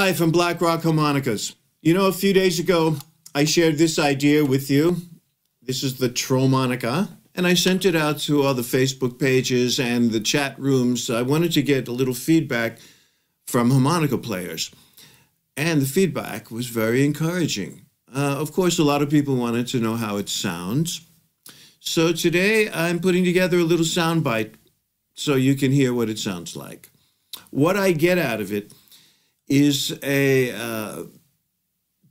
Hi, from Black Rock Harmonicas. You know, a few days ago, I shared this idea with you. This is the Trumonica, and I sent it out to all the Facebook pages and the chat rooms. I wanted to get a little feedback from harmonica players, and the feedback was very encouraging. Uh, of course, a lot of people wanted to know how it sounds. So today, I'm putting together a little soundbite so you can hear what it sounds like. What I get out of it is a uh,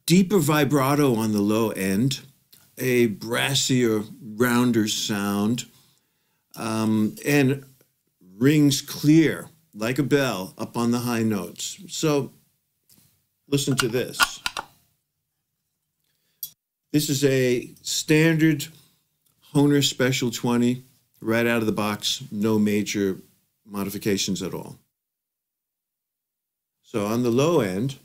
deeper vibrato on the low end, a brassier, rounder sound, um, and rings clear like a bell up on the high notes. So listen to this. This is a standard Hohner Special 20, right out of the box, no major modifications at all. So on the low end,